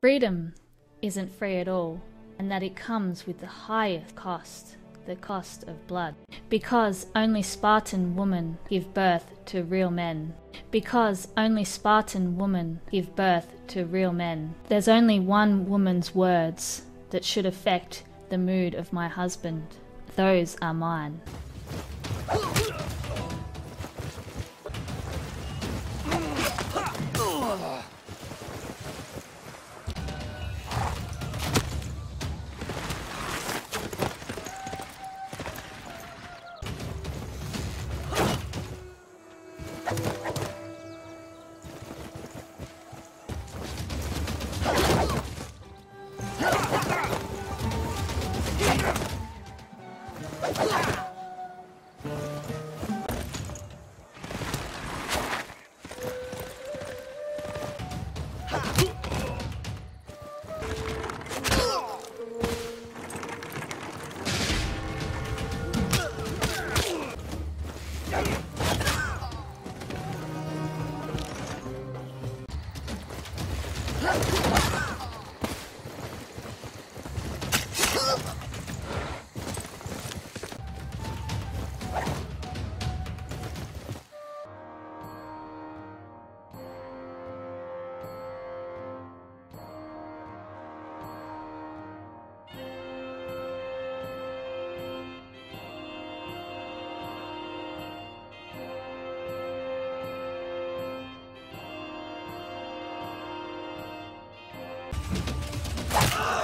Freedom isn't free at all, and that it comes with the highest cost, the cost of blood. Because only Spartan women give birth to real men. Because only Spartan women give birth to real men. There's only one woman's words that should affect the mood of my husband. Those are mine. Let's Ugh!